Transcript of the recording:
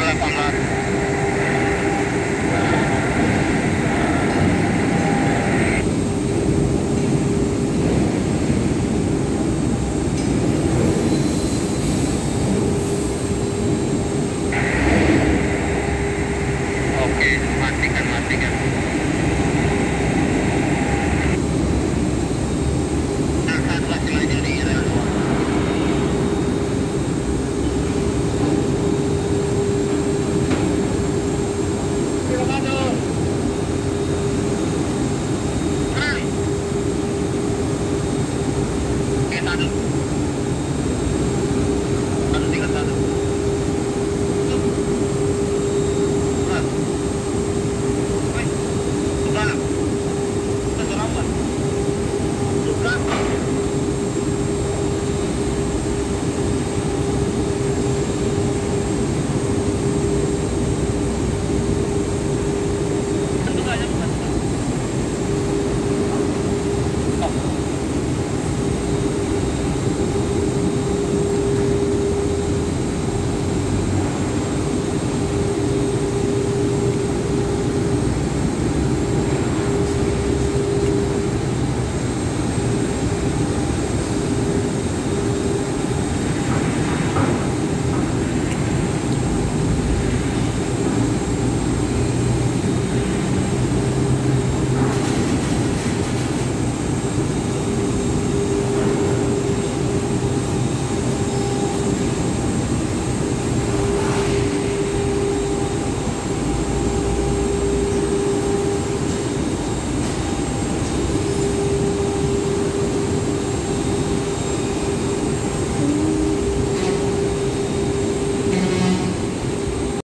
Gracias.